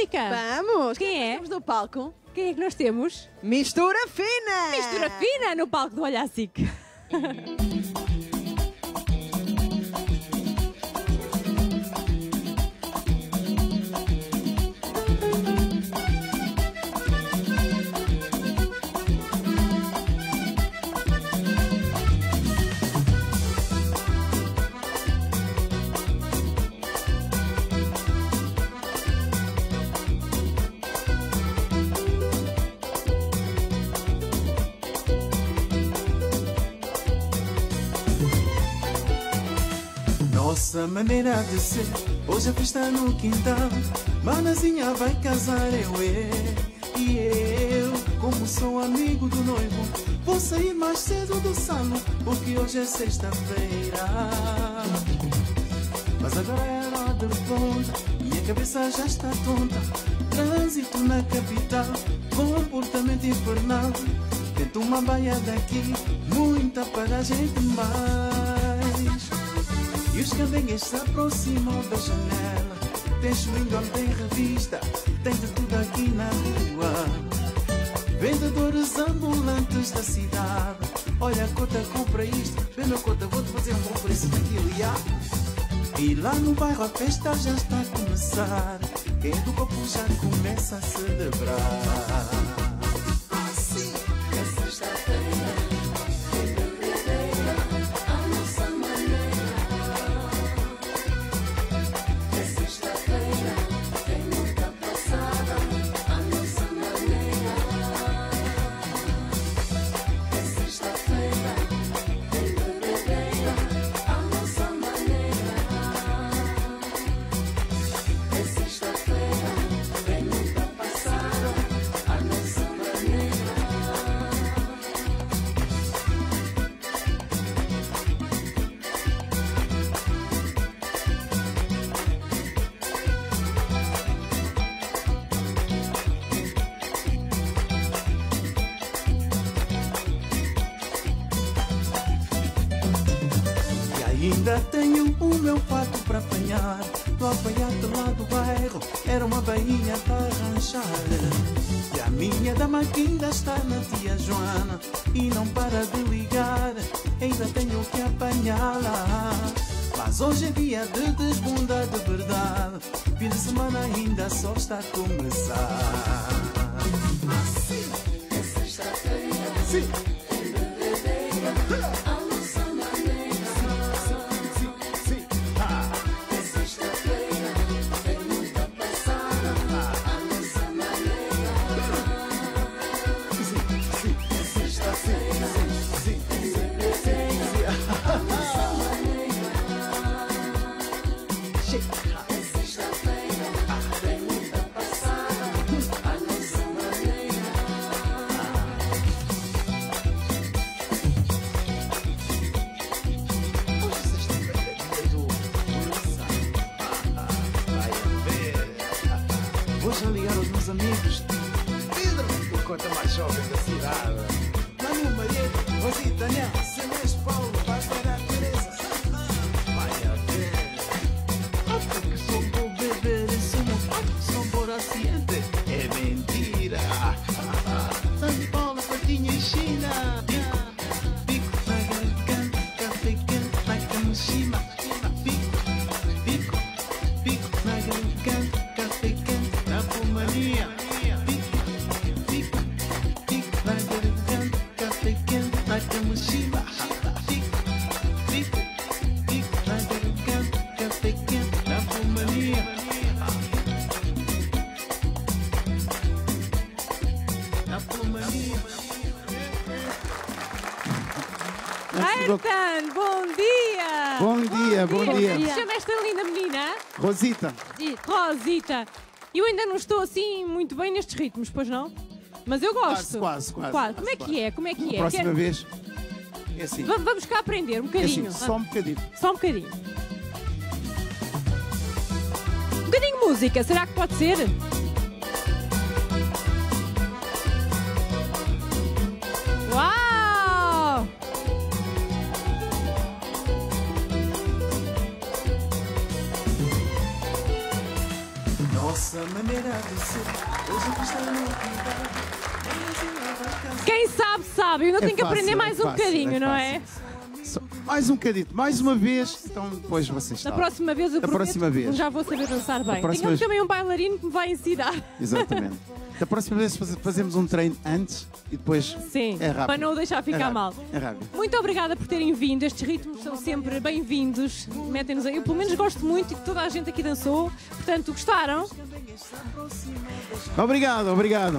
música? Vamos! Quem é? Estamos no palco. Quem é que nós temos? Mistura fina! Mistura fina no palco do Olha Nossa maneira de ser, hoje a festa no quintal. Manazinha vai casar, eu é. E eu, como sou amigo do noivo, vou sair mais cedo do salão, porque hoje é sexta-feira. Mas agora é hora de ponta, minha cabeça já está tonta. Trânsito na capital, comportamento infernal. Tento uma baia daqui, muita paragem demais. E os candengues se aproximam da janela. Tem swing, tem revista, tem de tudo aqui na rua. Vendedores ambulantes da cidade. Olha, cota, compra isto. Meu cota, vou-te fazer um bom preço daquilo. E lá no bairro a festa já está a começar. Quem do copo já começa a celebrar. Ainda tenho o meu fato para apanhar. Do alfaiate lá do bairro, era uma bainha para arranjar. E a minha dama que ainda está na tia Joana. E não para de ligar, ainda tenho que apanhá-la. Mas hoje é dia de desbundar de verdade. Fim de semana ainda só está a começar. Pedro, o cota mais jovem da cidade. Manu Maria, Rosita, Tânia, Ayrton, bom dia! Bom dia, bom Como dia. se chama esta linda menina? Rosita, Rosita. Eu ainda não estou assim muito bem nestes ritmos, pois não? Mas eu gosto. Quase, quase, quase, Como é quase, que é? Como é que é? próxima vez é assim. Va- Vamos cá aprender um É bocadinho. assim, só um bocadinho. Só um bocadinho. Um bocadinho de música, será que pode ser? Nossa maneira de ser. Hoje no quintal. Quem sabe, sabe. Eu ainda É tenho que fácil, aprender é mais um fácil, bocadinho, é não é? Só- Mais um bocadito, mais uma vez, então depois vocês Da sabem. próxima vez eu Da prometo próxima vez. que já vou saber dançar bem. Tenho vez. também um bailarino que me vai ensinar. Exatamente. Da próxima vez faz- fazemos um treino antes e depois Sim, é rápido. para não o deixar ficar é rápido. mal. É rápido. Muito obrigada por terem vindo. Estes ritmos são sempre bem-vindos. Metem-nos aí. Eu, pelo menos, gosto muito e que toda a gente aqui dançou. Portanto, gostaram? Obrigado, obrigado.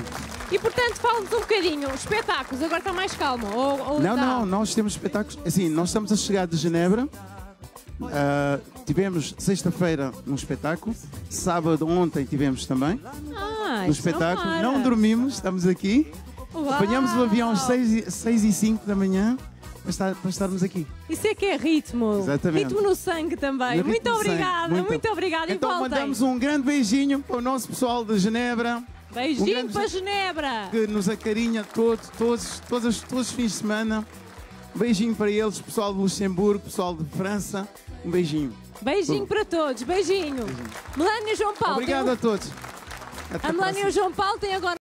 E, portanto, fala-nos um bocadinho. Os espetáculos, agora está mais calmo. Ou, ou Não, está- não, nós temos espetáculos. Assim, nós estamos a chegar de Genebra. Ah, tivemos sexta-feira um espetáculo. Sábado, ontem, tivemos também Ah, um não espetáculo. para. Não, dormimos, estamos aqui. Uau! Apanhamos o avião às 6 e 5 da manhã para, estar- para estarmos aqui. Isso é que é ritmo. Exatamente. Ritmo no sangue também. No muito obrigada, muito, obrigada. Então mandamos um grande beijinho para o nosso pessoal de Genebra, Beijinho um grande- para Genebra. que nos acarinha todos, todos, todos, todos os fins de semana. Um beijinho para eles, pessoal de Luxemburgo, pessoal de França. Um beijinho. Beijinho para todos. Beijinho. Melania e João Paulo. Obrigado a todos. A Melania e o João Paulo têm agora.